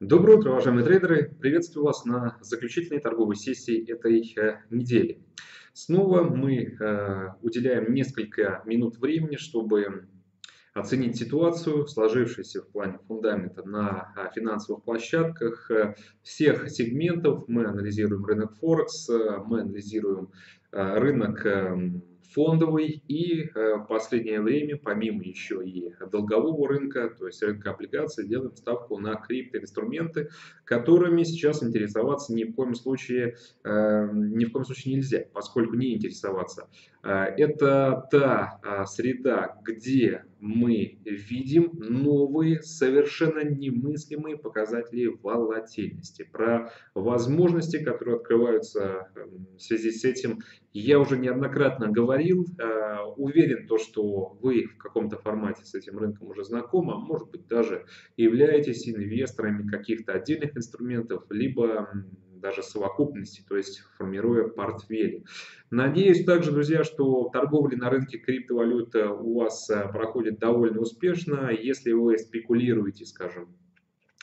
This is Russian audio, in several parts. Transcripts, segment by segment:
Доброе утро, уважаемые трейдеры! Приветствую вас на заключительной торговой сессии этой э, недели. Снова мы э, уделяем несколько минут времени, чтобы оценить ситуацию, сложившуюся в плане фундамента на э, финансовых площадках всех сегментов. Мы анализируем рынок Форекс, мы анализируем рынок эм, фондовый и э, в последнее время, помимо еще и долгового рынка, то есть рынка облигаций, делаем ставку на криптоинструменты, которыми сейчас интересоваться ни в коем случае, э, ни в коем случае нельзя, поскольку не интересоваться. Э, это та среда, где мы видим новые, совершенно немыслимые показатели волатильности. Про возможности, которые открываются эм, в связи с этим, я уже неоднократно говорил. Э, уверен, то, что вы в каком-то формате с этим рынком уже знакомы, а может быть даже являетесь инвесторами каких-то отдельных инструментов, либо даже совокупности, то есть формируя портфели. Надеюсь также, друзья, что торговля на рынке криптовалют у вас э, проходит довольно успешно. Если вы спекулируете, скажем,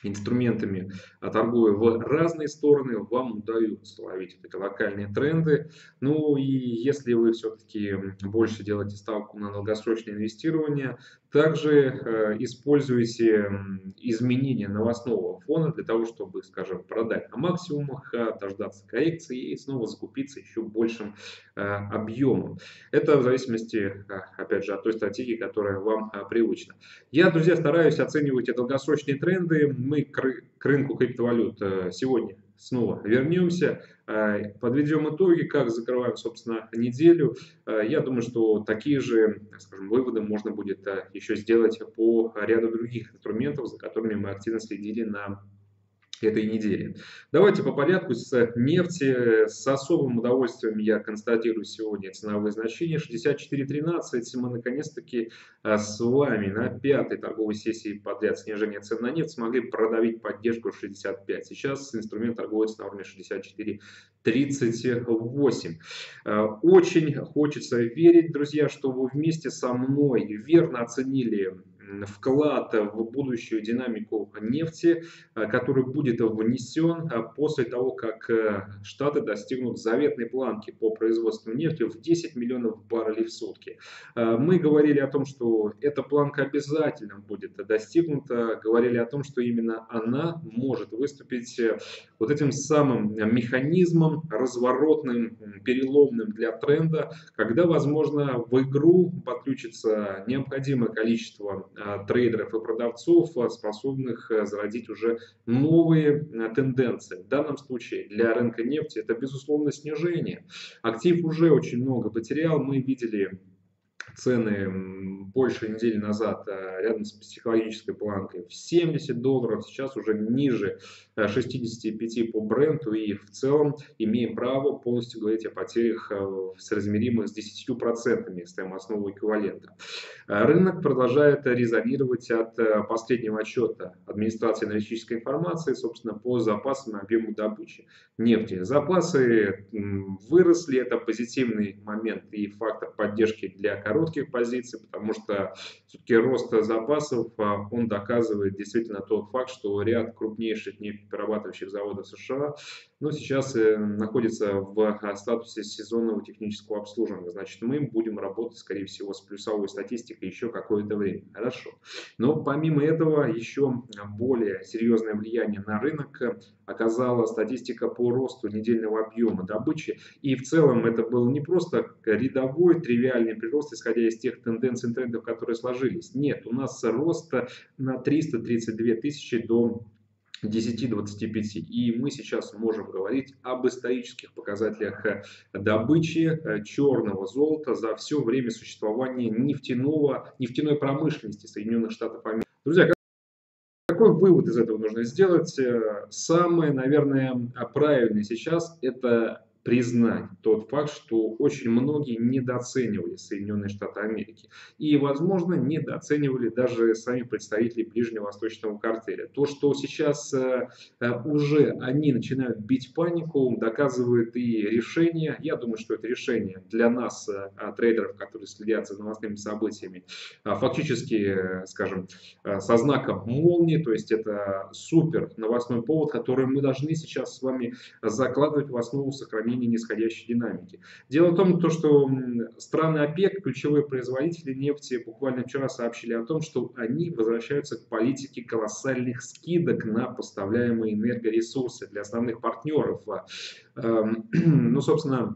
инструментами, а торгуя в разные стороны, вам удается ловить вот эти локальные тренды. Ну и если вы все-таки больше делаете ставку на долгосрочное инвестирование, также э, используйте изменения новостного фона для того, чтобы, скажем, продать на максимумах, а дождаться коррекции и снова закупиться еще большим э, объемом. Это в зависимости, э, опять же, от той стратегии, которая вам привычна. Я, друзья, стараюсь оценивать долгосрочные тренды. Мы к рынку криптовалют сегодня снова вернемся, э, подведем итоги, как закрываем, собственно, неделю. Э, я думаю, что такие же, скажем, выводы можно будет э, еще сделать по ряду других инструментов, за которыми мы активно следили на этой недели. Давайте по порядку с нефти. С особым удовольствием я констатирую сегодня ценовые значения 64.13. Мы наконец-таки а, с вами на пятой торговой сессии подряд снижения цен на нефть смогли продавить поддержку 65. Сейчас инструмент торгуется на уровне 64.38. А, очень хочется верить, друзья, что вы вместе со мной верно оценили вклад в будущую динамику нефти, э, который будет внесен э, после того, как э, Штаты достигнут заветной планки по производству нефти в 10 миллионов баррелей в сутки. Мы говорили о том, что эта планка обязательно будет достигнута, говорили о том, что именно она может выступить вот этим самым механизмом разворотным, переломным для тренда, когда, возможно, в игру подключится необходимое количество трейдеров и продавцов, э, способных э, зародить уже новые тенденции. В данном случае для рынка нефти это, безусловно, снижение. Актив уже очень много потерял. Мы видели цены больше недели назад э, рядом с психологической планкой в 70 долларов, сейчас уже ниже 65 э, по бренду и в целом имеем право полностью говорить о потерях э, соразмеримых с 10% стоимостного эквивалента. Рынок продолжает резонировать от последнего отчета администрации аналитической информации, собственно, по запасам и объему добычи нефти. Запасы выросли, это позитивный момент и фактор поддержки для коротких позиций, потому что все-таки рост запасов, а, он доказывает действительно тот факт, что ряд крупнейших нефтеперерабатывающих заводов США ну, сейчас э, находится в а, статусе сезонного технического обслуживания. Значит, мы будем работать, скорее всего, с плюсовой статистикой еще какое-то время. Хорошо. Но помимо этого, еще более серьезное влияние на рынок оказала статистика по росту недельного объема добычи. И в целом это был не просто рядовой, тривиальный прирост, исходя из тех тенденций и трендов, которые сложились. Нет, у нас рост на 332 тысячи до 10-25. И мы сейчас можем говорить об исторических показателях э, добычи э, черного золота за все время существования нефтяного, нефтяной промышленности Соединенных Штатов Америки. Друзья, какой вывод из этого нужно сделать? Э, самое, наверное, правильное сейчас – это признать тот факт, что очень многие недооценивали Соединенные Штаты Америки. И, возможно, недооценивали даже сами представители ближневосточного картеля. То, что сейчас э, э, уже они начинают бить панику, доказывает и решение. Я думаю, что это решение для нас, э, трейдеров, которые следят за новостными событиями, фактически, скажем, со знаком молнии. То есть это супер новостной повод, который мы должны сейчас с вами закладывать в основу сохранения сохранения нисходящей динамики. Дело в том, то, что страны ОПЕК, ключевые производители нефти, буквально вчера сообщили о том, что они возвращаются к политике колоссальных скидок на поставляемые энергоресурсы для основных партнеров. Эм, ну, собственно,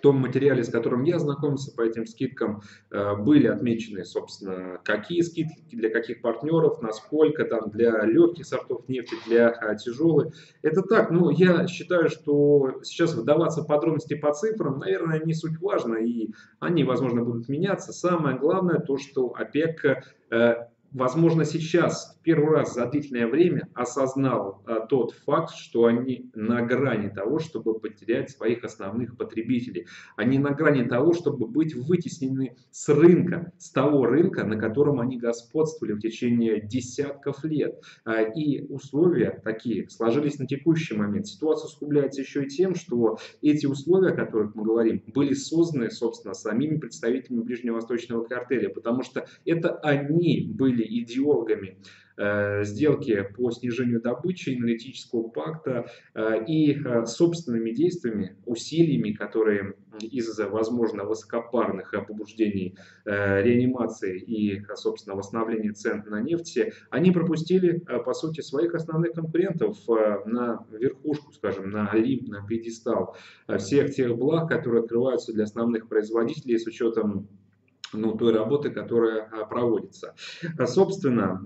том материале, с которым я знакомился по этим скидкам, э, были отмечены, собственно, какие скидки, для каких партнеров, насколько там для легких сортов нефти, для а, тяжелых. Это так, ну, я считаю, что сейчас выдаваться в подробности по цифрам, наверное, не суть важно, и они, возможно, будут меняться. Самое главное то, что ОПЕК э, возможно, сейчас в первый раз за длительное время осознал а, тот факт, что они на грани того, чтобы потерять своих основных потребителей. Они на грани того, чтобы быть вытеснены с рынка, с того рынка, на котором они господствовали в течение десятков лет. А, и условия такие сложились на текущий момент. Ситуация усугубляется еще и тем, что эти условия, о которых мы говорим, были созданы, собственно, самими представителями Ближневосточного картеля, потому что это они были идеологами э, сделки по снижению добычи, энергетического пакта э, и э, собственными действиями, усилиями, которые из-за, возможно, высокопарных побуждений реанимации и, собственно, восстановления цен на нефть, они пропустили, по сути, своих основных конкурентов на верхушку, скажем, на лип, на пьедестал всех тех благ, которые открываются для основных производителей с учетом ну, той работы, которая а, проводится. А, собственно,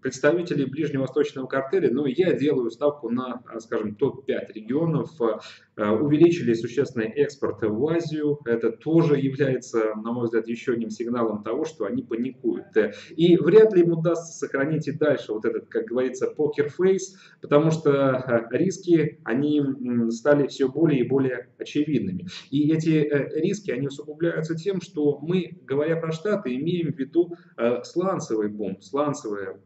представителей ближневосточного картеля, но я делаю ставку на, скажем, топ-5 регионов. Э, увеличили существенно экспорт в Азию. Это тоже является, на мой взгляд, еще одним сигналом того, что они паникуют. И вряд ли им удастся сохранить и дальше вот этот, как говорится, покер-фейс, потому что э, риски, они стали все более и более очевидными. И эти э, риски, они усугубляются тем, что мы, говоря про Штаты, имеем в виду сланцевый бум, сланцевое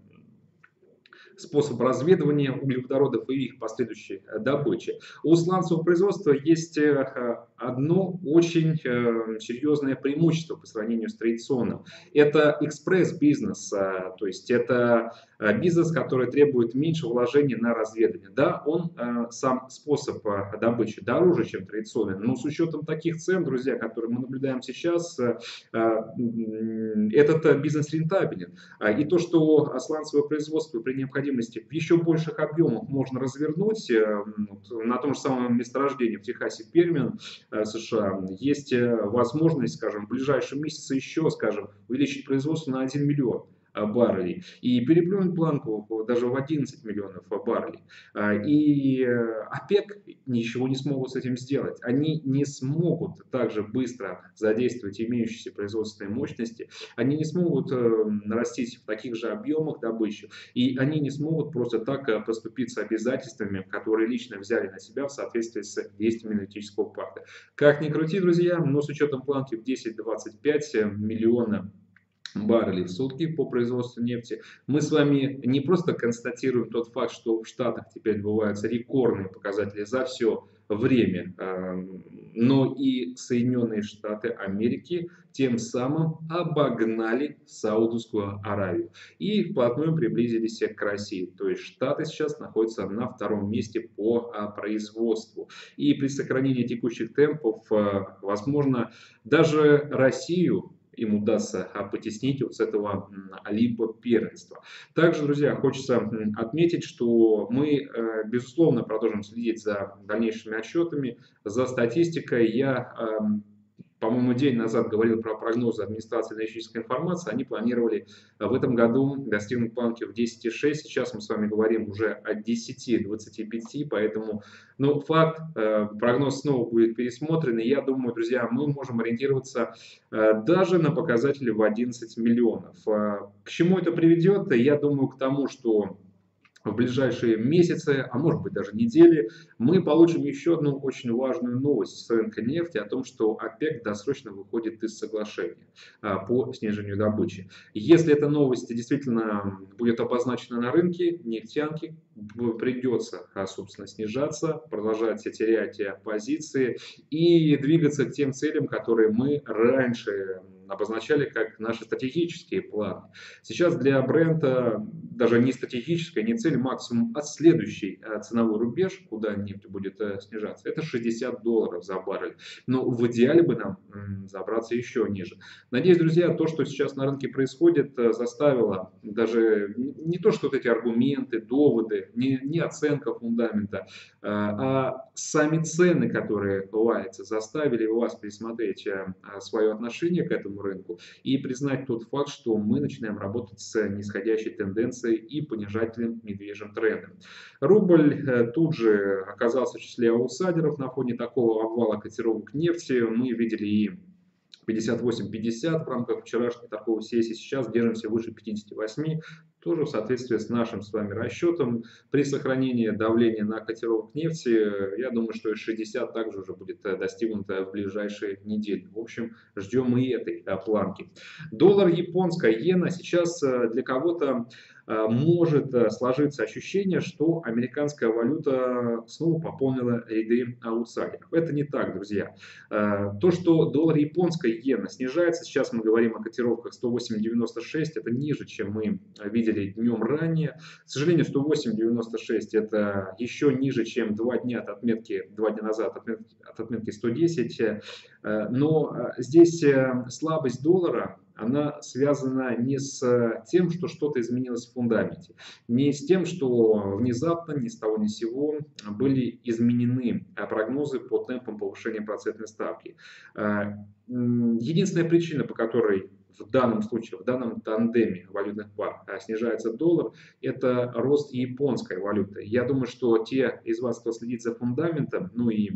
способ разведывания углеводородов и их последующей э, добычи. У сланцевого производства есть э, одно очень э, серьезное преимущество по сравнению с традиционным. Это экспресс-бизнес, то есть это бизнес, который требует меньше вложений на разведывание. Да, он сам способ добычи дороже, чем традиционный, но с учетом таких цен, друзья, которые мы наблюдаем сейчас, этот бизнес рентабелен. И то, что сланцевое производство при необходимости в еще больших объемах можно развернуть э, на том же самом месторождении в Техасе Пермин, э, США, есть э, возможность, скажем, в ближайшем месяце еще, скажем, увеличить производство на 1 миллион. А, баррелей и переплюнуть планку даже в 11 миллионов баррелей. А, и э, ОПЕК ничего не смогут с этим сделать. Они не смогут также быстро задействовать имеющиеся производственные мощности, они не смогут э, нарастить в таких же объемах добычу, и они не смогут просто так э, поступить с обязательствами, которые лично взяли на себя в соответствии с действиями энергетического пакта. Как ни крути, друзья, но с учетом планки в 10-25 миллиона баррелей в сутки по производству нефти. Мы с вами не просто констатируем тот факт, что в Штатах теперь добываются рекордные показатели за все время, а, но и Соединенные Штаты Америки тем самым обогнали Саудовскую Аравию и вплотную приблизились к России. То есть Штаты сейчас находятся на втором месте по а, производству. И при сохранении текущих темпов, а, возможно, даже Россию им удастся а, потеснить вот с этого Олимпа первенства. Также, друзья, хочется отметить, что мы, э, безусловно, продолжим следить за дальнейшими отчетами, за статистикой. Я по-моему, день назад говорил про прогнозы администрации энергетической информации, они планировали э, в этом году достигнуть планки в 10,6, сейчас мы с вами говорим уже о 10-25, поэтому, ну, факт, э, прогноз снова будет пересмотрен, и я думаю, друзья, мы можем ориентироваться э, даже на показатели в 11 миллионов. К чему это приведет? Я думаю, к тому, что в ближайшие месяцы, а может быть даже недели, мы получим еще одну очень важную новость с рынка нефти о том, что ОПЕК досрочно выходит из соглашения а, по снижению добычи. Если эта новость действительно будет обозначена на рынке, нефтянки придется, а, собственно, снижаться, продолжать терять позиции и двигаться к тем целям, которые мы раньше обозначали как наши стратегические планы. Сейчас для бренда даже не стратегическая, не цель, максимум, а следующий э, ценовой рубеж, куда нефть будет э, снижаться, это 60 долларов за баррель. Но в идеале бы нам забраться еще ниже. Надеюсь, друзья, то, что сейчас на рынке происходит, э, заставило даже не то, что вот эти аргументы, доводы, не, не оценка фундамента, а сами цены, которые валятся, заставили вас пересмотреть свое отношение к этому рынку и признать тот факт, что мы начинаем работать с нисходящей тенденцией и понижательным медвежьим трендом. Рубль э, тут же оказался в числе аутсайдеров на фоне такого обвала котировок нефти. Мы видели и 58-50 в рамках вчерашней торговой сессии. Сейчас держимся выше 58 тоже в соответствии с нашим с вами расчетом. При сохранении давления на котировок нефти, я думаю, что и 60 также уже будет э, достигнуто в ближайшие недели. В общем, ждем и этой э, планки. Доллар японская иена сейчас э, для кого-то Э, может э, сложиться ощущение, что американская валюта снова пополнила ряды аутсайдеров. Это не так, друзья. Э, то, что доллар японская иена снижается, сейчас мы говорим о котировках 108.96, это ниже, чем мы видели днем ранее. К сожалению, 108.96 это еще ниже, чем два дня от отметки, два дня назад от отметки 110. Но здесь слабость доллара она связана не с тем, что что-то изменилось в фундаменте, не с тем, что внезапно, ни с того ни с сего были изменены прогнозы по темпам повышения процентной ставки. Э, единственная причина, по которой в данном случае, в данном тандеме валютных пар э, снижается доллар, это рост японской валюты. Я думаю, что те из вас, кто следит за фундаментом, ну и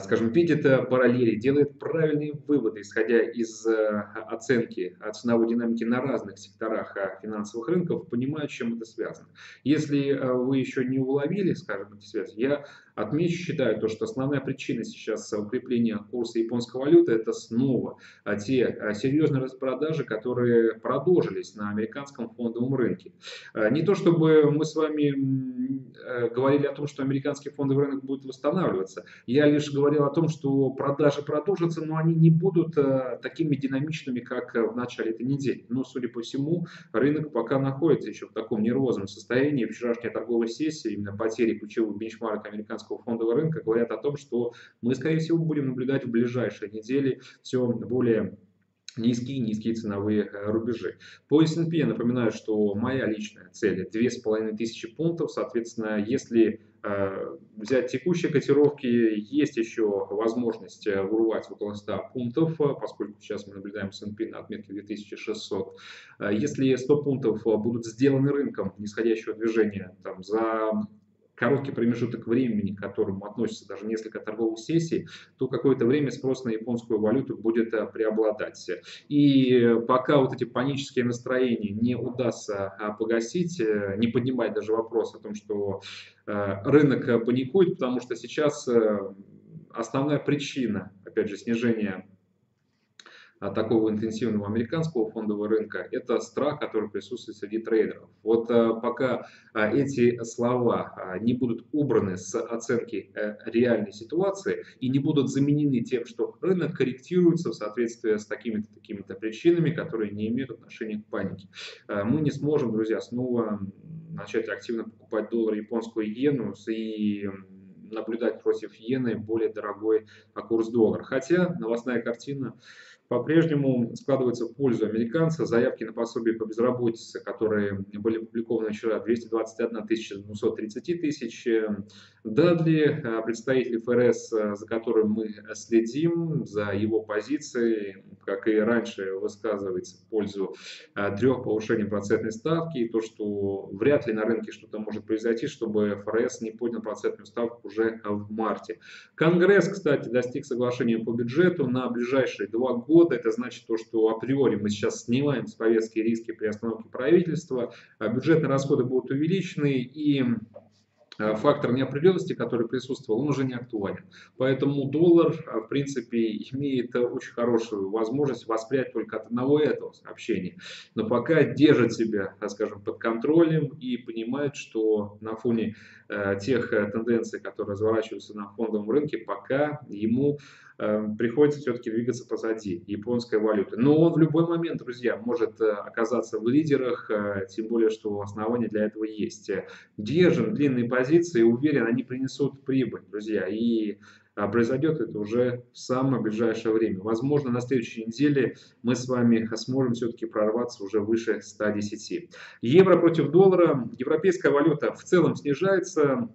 скажем, видит параллели, делает правильные выводы, исходя из э, оценки ценовой динамики на разных секторах э, финансовых рынков, понимают, с чем это связано. Если вы еще не уловили, скажем, эти связи, я Отмечу, считаю, то, что основная причина сейчас укрепления курса японской валюты это снова а, те а, серьезные распродажи, которые продолжились на американском фондовом рынке. А, не то чтобы мы с вами э, говорили о том, что американский фондовый рынок будет восстанавливаться. Я лишь говорил о том, что продажи продолжатся, но они не будут э, такими динамичными, как в начале этой недели. Но, судя по всему, рынок пока находится еще в таком нервозном состоянии. Вчерашняя торговая сессия, именно потери ключевых бенчмарка американского американского фондового рынка говорят о том, что мы, скорее всего, будем наблюдать в ближайшие недели все более низкие низкие ценовые э, рубежи. По S&P я напоминаю, что моя личная цель 2500 пунктов, соответственно, если э, взять текущие котировки, есть еще возможность э, урвать около 100 пунктов, поскольку сейчас мы наблюдаем S&P на отметке 2600. Если 100 пунктов будут сделаны рынком нисходящего движения там, за короткий промежуток времени, к которому относится даже несколько торговых сессий, то какое-то время спрос на японскую валюту будет э, преобладать. И пока вот эти панические настроения не удастся а, погасить, э, не поднимать даже вопрос о том, что э, рынок паникует, потому что сейчас основная причина, опять же, снижения такого интенсивного американского фондового рынка, это страх, который присутствует среди трейдеров. Вот а, пока а, эти слова не будут убраны с оценки э, реальной ситуации и не будут заменены тем, что рынок корректируется в соответствии с такими-то такими-то причинами, которые не имеют отношения к панике, мы не сможем, друзья, снова начать активно покупать доллар, японскую иену и наблюдать против иены более дорогой курс доллара. Хотя новостная картина по-прежнему складывается в пользу американца. Заявки на пособие по безработице, которые были опубликованы вчера, 221 тысяча 230 тысяч. Дадли, представитель ФРС, за которым мы следим, за его позицией, как и раньше, высказывается в пользу трех повышений процентной ставки, и то, что вряд ли на рынке что-то может произойти, чтобы ФРС не поднял процентную ставку уже в марте. Конгресс, кстати, достиг соглашения по бюджету на ближайшие два года. Это значит то, что априори мы сейчас снимаем с повестки риски при остановке правительства, бюджетные расходы будут увеличены и Э, фактор неопределенности, который присутствовал, он уже не актуален. Поэтому доллар, э, в принципе, имеет очень хорошую возможность воспрять только от одного этого сообщения. Но пока держит себя, скажем, под контролем и понимает, что на фоне э, тех тенденций, которые разворачиваются на фондовом рынке, пока ему приходится все-таки двигаться позади японской валюты. Но он в любой момент, друзья, может э, оказаться в лидерах, э, тем более, что основания для этого есть. Держим длинные позиции, уверен, они принесут прибыль, друзья. И а, произойдет это уже в самое ближайшее время. Возможно, на следующей неделе мы с вами сможем все-таки прорваться уже выше 110. Евро против доллара. Европейская валюта в целом снижается.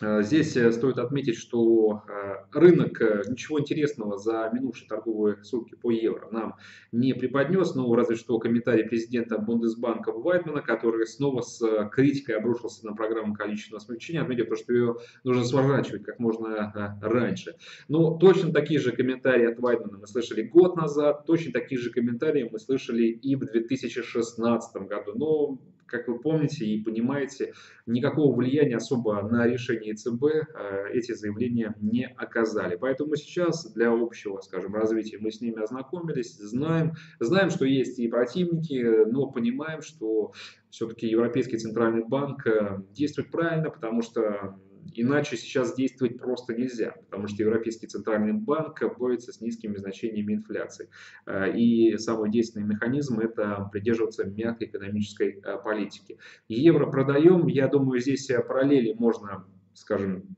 Э, здесь э, стоит отметить, что э, рынок ничего интересного за минувшие торговые сутки по евро нам не преподнес, но разве что комментарий президента Бундесбанка Вайтмана, который снова с критикой обрушился на программу количественного смягчения, отметив, что ее нужно сворачивать как можно раньше. Но точно такие же комментарии от Вайтмана мы слышали год назад, точно такие же комментарии мы слышали и в 2016 году. Но как вы помните и понимаете, никакого влияния особо на решение ЕЦБ э, эти заявления не оказали. Поэтому сейчас для общего, скажем, развития мы с ними ознакомились, знаем, знаем, что есть и противники, но понимаем, что все-таки Европейский Центральный Банк э, действует правильно, потому что Иначе сейчас действовать просто нельзя, потому что Европейский центральный банк борется с низкими значениями инфляции. Э, и самый действенный механизм – это придерживаться мягкой экономической э, политики. Евро продаем, я думаю, здесь параллели можно, скажем,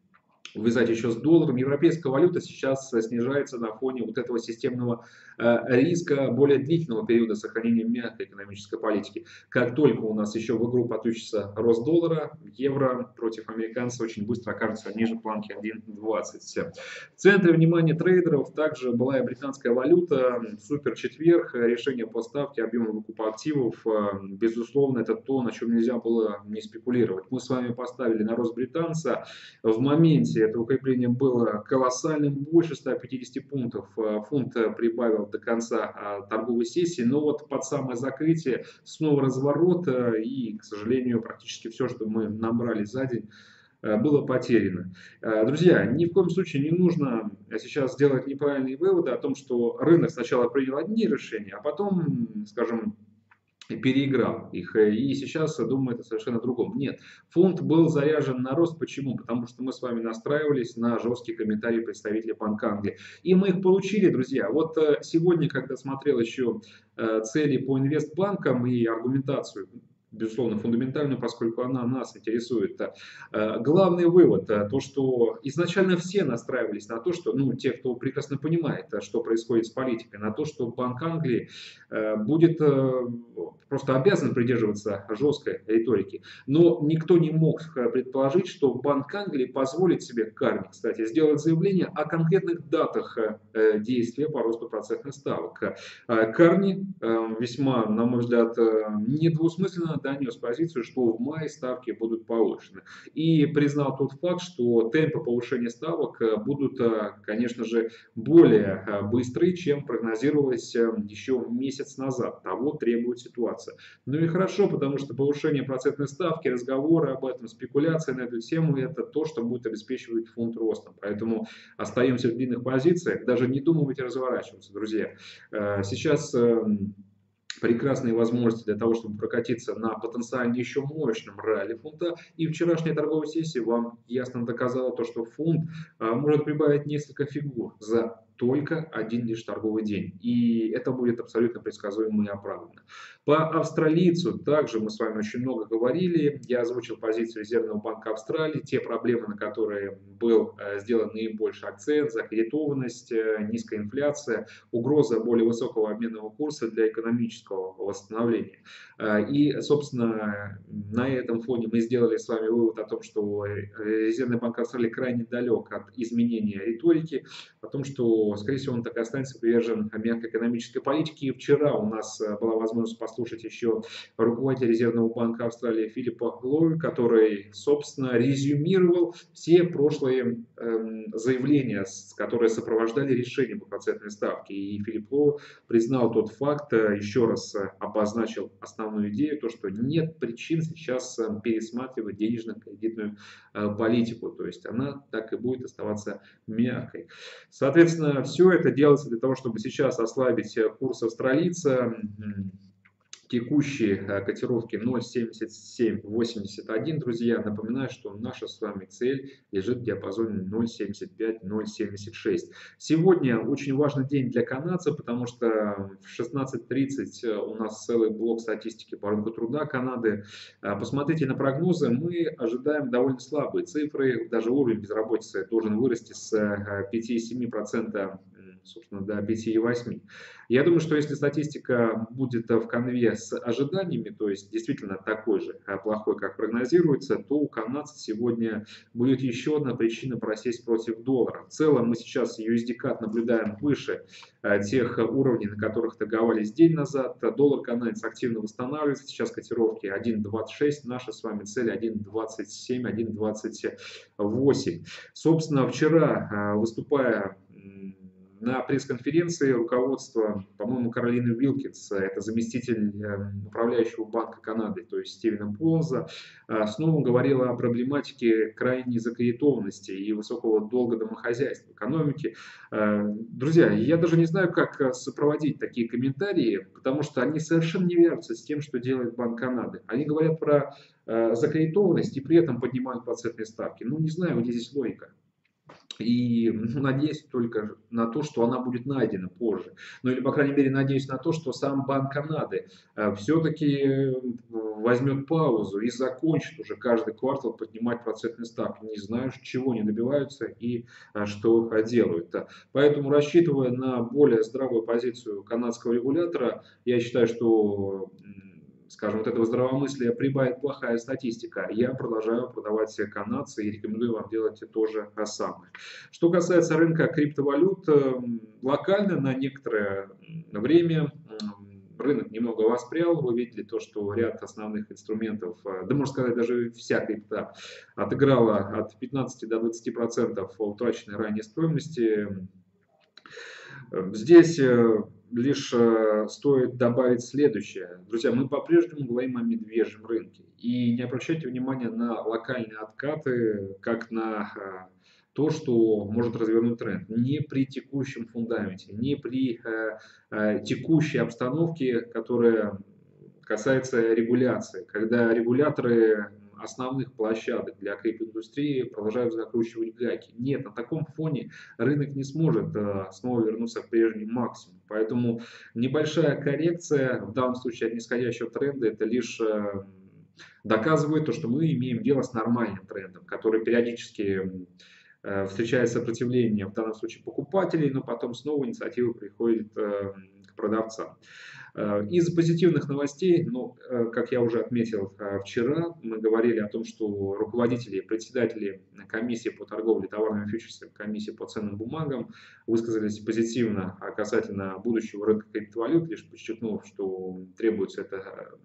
увязать еще с долларом. Европейская валюта сейчас снижается на фоне вот этого системного э, риска более длительного периода сохранения мягкой экономической политики. Как только у нас еще в игру подключится рост доллара, евро против американца очень быстро окажется ниже планки 1.20. В центре внимания трейдеров также была и британская валюта, супер четверг, решение по ставке объема выкупа активов. Э, безусловно, это то, на чем нельзя было не спекулировать. Мы с вами поставили на рост британца в моменте это укрепление было колоссальным, больше 150 пунктов. Э, фунт э, прибавил до конца а, торговой сессии, но вот под самое закрытие снова разворот, э, и, к сожалению, практически все, что мы набрали за день, было потеряно. Друзья, ни в коем случае не нужно сейчас делать неправильные выводы о том, что рынок сначала принял одни решения, а потом, скажем, переиграл их и сейчас думает совершенно другом. Нет, фонд был заряжен на рост. Почему? Потому что мы с вами настраивались на жесткие комментарии представителей Банка Англии. И мы их получили, друзья. Вот э, сегодня, когда смотрел еще э, цели по инвестбанкам и аргументацию безусловно, фундаментальную, поскольку она нас интересует. Э, главный вывод, э, то, что изначально все настраивались на то, что, ну, те, кто прекрасно понимает, э, что происходит с политикой, на то, что Банк Англии будет просто обязан придерживаться жесткой риторики. Но никто не мог предположить, что Банк Англии позволит себе, Карни, кстати, сделать заявление о конкретных датах действия по росту процентных ставок. Карни весьма, на мой взгляд, недвусмысленно донес позицию, что в мае ставки будут повышены. И признал тот факт, что темпы повышения ставок э, будут, э, конечно же, более э, быстрые, чем прогнозировалось еще месяц назад. Того требует ситуация. Ну и хорошо, потому что повышение процентной ставки, разговоры об этом, спекуляции на эту тему, это то, что будет обеспечивать фунт ростом. Поэтому остаемся в длинных позициях, даже не думайте разворачиваться, друзья. Сейчас эм, прекрасные возможности для того, чтобы прокатиться на потенциально еще мощном ралли фунта. И вчерашняя торговая сессия вам ясно доказала то, что фунт а, может прибавить несколько фигур за только один лишь торговый день. И это будет абсолютно предсказуемо и оправданно. По австралийцу также мы с вами очень много говорили. Я озвучил позицию Резервного банка Австралии, те проблемы, на которые был э, сделан наибольший акцент, закредитованность, э, низкая инфляция, угроза более высокого обменного курса для экономического восстановления. Э, и, собственно, на этом фоне мы сделали с вами вывод о том, что Резервный банк Австралии крайне далек от изменения риторики, о том, что скорее всего, он так и останется привержен мягкой экономической политике. И вчера у нас э, была возможность послушать еще руководителя Резервного банка Австралии Филиппа Лови, который, собственно, резюмировал все прошлые эм, заявления, которые сопровождали решение по процентной ставке. И Филипп Лоу признал тот факт, э, еще раз э, обозначил основную идею, то, что нет причин сейчас пересматривать денежно-кредитную политику. То есть она так и будет оставаться мягкой. Соответственно, все это делается для того, чтобы сейчас ослабить курс австралийца текущие э, котировки 0.7781, друзья, напоминаю, что наша с вами цель лежит в диапазоне 0.75-0.76. Сегодня очень важный день для канадцев, потому что в 16.30 у нас целый блок статистики по рынку труда Канады. Э, посмотрите на прогнозы, мы ожидаем довольно слабые цифры, даже уровень безработицы должен вырасти с 5,7% э, собственно, до 5,8. Я думаю, что если статистика будет в конве с ожиданиями, то есть действительно такой же а, плохой, как прогнозируется, то у канадцев сегодня будет еще одна причина просесть против доллара. В целом мы сейчас USD наблюдаем выше а, тех уровней, на которых торговались день назад. Доллар канадец активно восстанавливается. Сейчас котировки 1.26, наша с вами цель 1.27, 1.28. Собственно, вчера, выступая на пресс-конференции руководство, по-моему, Каролины Вилкинс, это заместитель эм, управляющего банка Канады, то есть Стивена Полза, э, снова говорила о проблематике крайней закредитованности и высокого долга домохозяйства, экономики. Э, друзья, я даже не знаю, как э, сопроводить такие комментарии, потому что они совершенно не вяжутся с тем, что делает Банк Канады. Они говорят про закредитованность и при этом поднимают процентные ставки. Ну, не знаю, где здесь логика. И ну, надеюсь только на то, что она будет найдена позже. Ну или, по крайней мере, надеюсь на то, что сам Банк Канады э, все-таки возьмет паузу и закончит уже каждый квартал поднимать процентные ставки. Не знаю, чего они добиваются и э, что делают. Поэтому, рассчитывая на более здравую позицию канадского регулятора, я считаю, что скажем, вот этого здравомыслия прибавит плохая статистика, я продолжаю продавать канадцы и рекомендую вам делать то же самое. Что касается рынка криптовалют, эм, локально на некоторое время рынок немного воспрял, вы видели то, что ряд основных инструментов, э, да можно сказать даже вся крипта, отыграла от 15 до 20% процентов утраченной ранее стоимости. Здесь э, лишь э, стоит добавить следующее. Друзья, мы по-прежнему говорим о медвежьем рынке. И не обращайте внимания на локальные откаты, как на э, то, что может развернуть тренд. Не при текущем фундаменте, не при э, текущей обстановке, которая касается регуляции. Когда регуляторы основных площадок для криптоиндустрии продолжают закручивать гайки. Нет, на таком фоне рынок не сможет э, снова вернуться к прежнему максимуму. Поэтому небольшая коррекция, в данном случае от нисходящего тренда, это лишь э, доказывает то, что мы имеем дело с нормальным трендом, который периодически э, встречает сопротивление, в данном случае покупателей, но потом снова инициатива приходит к продавцам. Э, из позитивных новостей, ну, э, как я уже отметил э, вчера, мы говорили о том, что руководители председатели комиссии по торговле товарными фьючерсами, комиссии по ценным бумагам высказались позитивно касательно будущего рынка криптовалют, лишь подчеркнув, что требуется это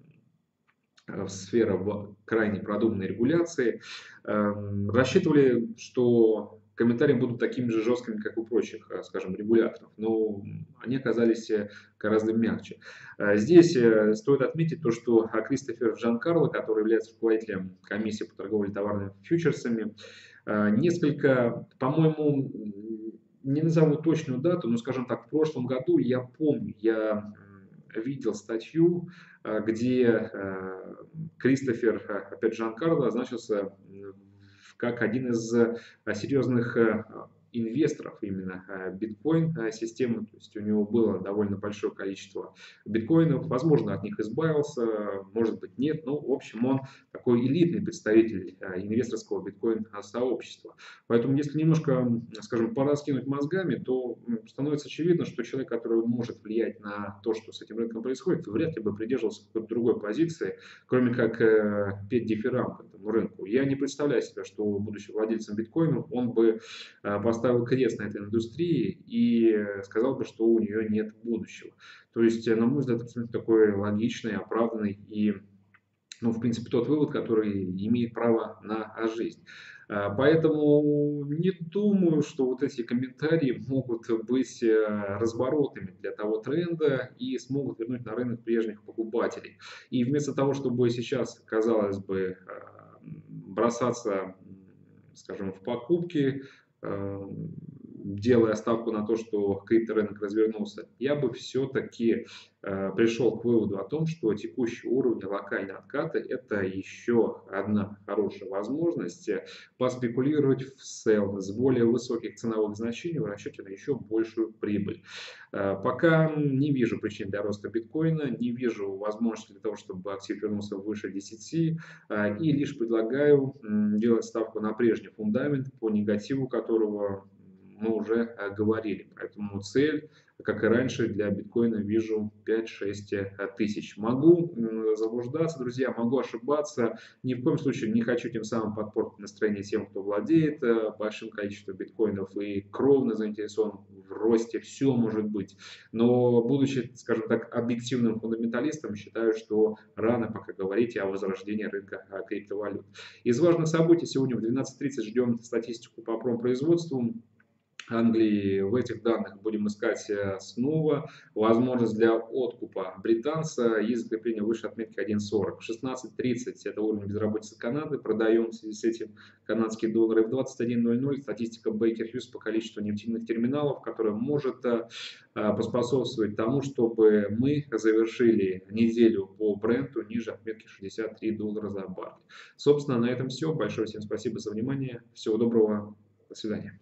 сфера крайне продуманной регуляции. Эм, рассчитывали, что комментарии будут такими же жесткими, как у прочих, э, скажем, регуляторов, но они оказались э, гораздо мягче. Э, здесь стоит отметить то, что Кристофер Жан-Карло, который является руководителем комиссии по торговле товарными фьючерсами, несколько, по-моему, не назову точную дату, но, скажем так, в прошлом году я помню, я видел статью, где Кристофер, опять Жан Карло, значился как один из э, серьезных э, инвесторов именно э, биткоин-системы, то есть у него было довольно большое количество биткоинов, возможно, от них избавился, может быть, нет, но, в общем, он такой элитный представитель инвесторского биткоин-сообщества. Поэтому, если немножко, скажем, пораскинуть мозгами, то становится очевидно, что человек, который может влиять на то, что с этим рынком происходит, вряд ли бы придерживался какой-то другой позиции, кроме как петь дифирамб этому рынку. Я не представляю себе, что, будучи владельцем биткоина, он бы поставил поставил крест на этой индустрии и сказал бы, что у нее нет будущего. То есть, на мой взгляд, абсолютно такой логичный, оправданный и ну, в принципе, тот вывод, который имеет право на жизнь. А, поэтому не думаю, что вот эти комментарии могут быть э, разворотами для того тренда и смогут вернуть на рынок прежних покупателей. И вместо того, чтобы сейчас, казалось бы, бросаться, скажем, в покупки, а, делая ставку на то, что крипторынок развернулся, я бы все-таки э, пришел к выводу о том, что текущий уровень локальной отката это еще одна хорошая возможность поспекулировать в сел с более высоких ценовых значений в расчете на еще большую прибыль. Э, пока не вижу причин для роста биткоина, не вижу возможности для того, чтобы актив вернулся выше 10 э, и лишь предлагаю делать ставку на прежний фундамент, по негативу которого мы уже э, говорили. Поэтому цель, как и раньше, для биткоина вижу 5-6 э, тысяч. Могу заблуждаться, друзья, могу ошибаться. Ни в коем случае не хочу тем самым подпортить настроение тем, кто владеет э, большим количеством биткоинов и кровно заинтересован в росте. Все может быть. Но будучи, скажем так, объективным фундаменталистом, считаю, что рано пока говорить о возрождении рынка криптовалют. Из важных событий сегодня в 12.30 ждем статистику по промпроизводству. Англии. В этих данных будем искать э, снова возможность для откупа британца и закрепления выше отметки 1.40. 16.30 это уровень безработицы Канады. Продаем в связи с этим канадские доллары. В 21.00 статистика Baker Hughes по количеству нефтяных терминалов, которая может э, э, поспособствовать тому, чтобы мы завершили неделю по бренду ниже отметки 63 доллара за баррель. Собственно, на этом все. Большое всем спасибо за внимание. Всего доброго. До свидания.